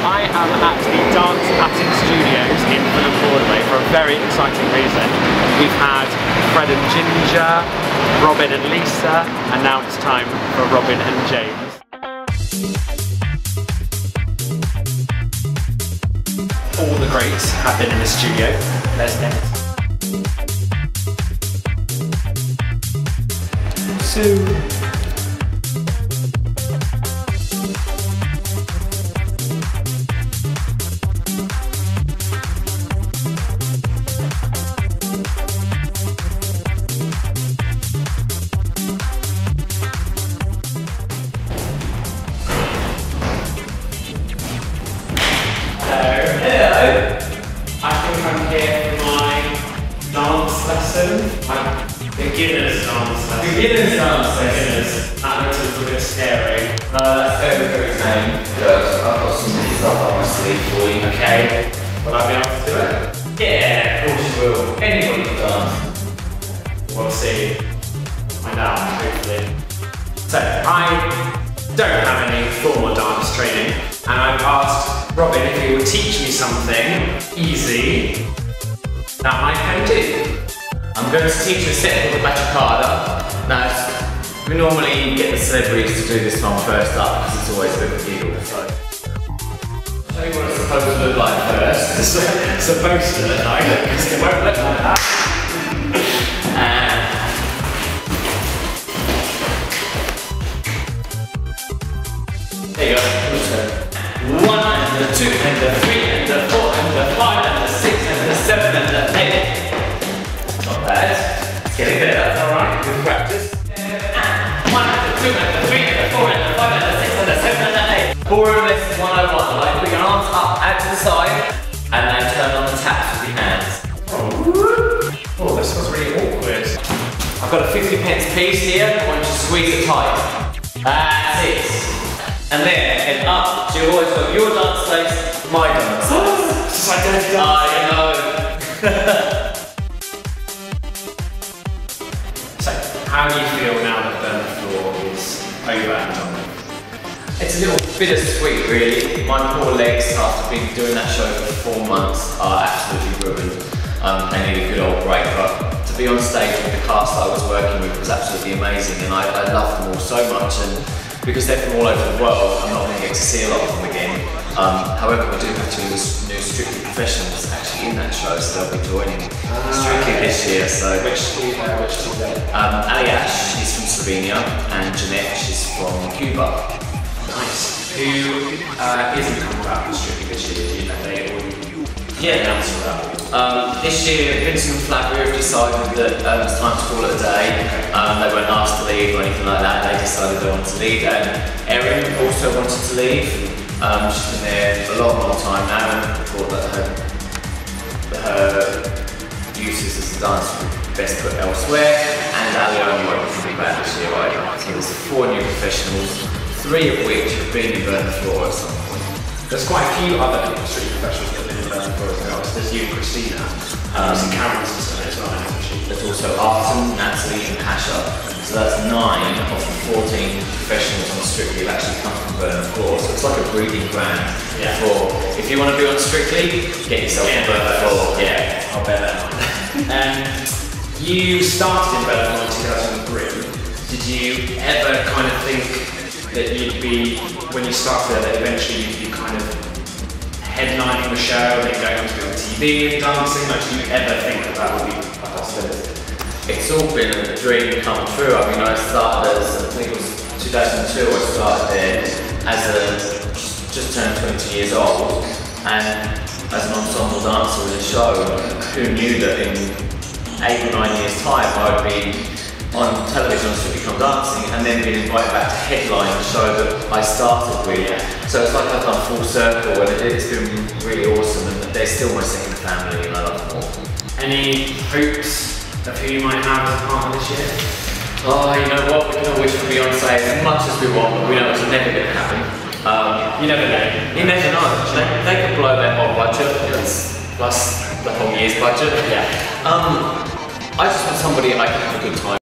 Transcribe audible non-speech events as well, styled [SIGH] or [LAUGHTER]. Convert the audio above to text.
I am at the Dance Attic Studios in Fulham Broadway for a very exciting reason. We've had Fred and Ginger, Robin and Lisa, and now it's time for Robin and James. All the greats have been in the studio. There's Dennis. So beginner's dance lesson. Beginner's dance Beginners. That looks a little bit scary. Uh, that's very, very tame. But I've got some stuff up my sleeve for you. Okay. Will I be able to do it? Yeah, of course you will. Anybody can dance. We'll see. Find out, hopefully. So, I don't have any formal dance training, and I've asked Robin if he would teach me something easy that I can do. I'm going to teach a step called the Bachata. Now, we normally get the celebrities to do this one first up because it's always a bit of a giggle. So, show you what it's supposed to look like first. [LAUGHS] Supposed to look like because it won't look like that. And there you go. One and the two and the three and the four and the five this was really awkward. I've got a 50 pence piece here. I want you to squeeze it tight. That's it. And then, and up, so you always got your dance place, my dance ah, place. It's like dance. I know. [LAUGHS] So, how do you feel now that the Floor is over and done It's a little bittersweet, really. My poor legs, after being doing that show for four months, are absolutely ruined. Um, they need a good old break, but to be on stage with the cast I was working with was absolutely amazing, and I, I love them all so much. And because they're from all over the world, I'm not going to get to see a lot of them again. Um, however, we do have two new Strictly Professionals actually in that show, so they'll be joining Strictly this year. So which two? Uh, which two? Um, Aljaž, she's from Slovenia, and Janette, she's from Cuba. Nice. Who uh, isn't coming back to Strictly this year? Have they already yeah. announced that? Um, this year, Vincent and Flavia have decided that um, it's time to call it a day. Um, they weren't asked to leave or anything like that. They decided they wanted to leave, and Erin also wanted to leave. Um, she's been there a long, long time now and thought that her, her uses as a dancer best put elsewhere. And Aliona won't be back this year either. So there's four new professionals, three of which have been in Burn the Floor at some point. There's quite a few other street professionals that have been in Burn the as well. There's you and Christina. Um, and Karen's in as well, There's also Artem, Natalie and Pasha. So that's nine of the 14 professionals on Strictly have actually come from Burn Floor. So it's like a breeding ground yeah. for, if you want to be on Strictly, get yourself yeah, Burn the Floor. Yeah, I'll bet that And [LAUGHS] you started in Burn Floor in 2003. Did you ever kind of think that you'd be, when you started there, that eventually you'd be kind of headlining the show, then going on to be on TV and dancing? Like, did you ever think that that would be a possibility? it's all been a dream come true. I mean, I started as, I think it was 2002, I started there as a, just turned 20 years old, and as an ensemble dancer in a show, who knew that in eight or nine years' time I would be on television on Strictly Come Dancing and then being invited back to headline the show that I started with. So it's like I've done full circle and it's been really awesome and they're still my second family and I love them all. Any hopes of who you might have as a partner this year? Oh, you know what? We can all wish for Beyonce as much as we want, but we know it's never going to happen. Um, you never know. You never know. They, they could blow their whole budget, plus the whole year's budget. Yeah. Um, I just want somebody I can have a good time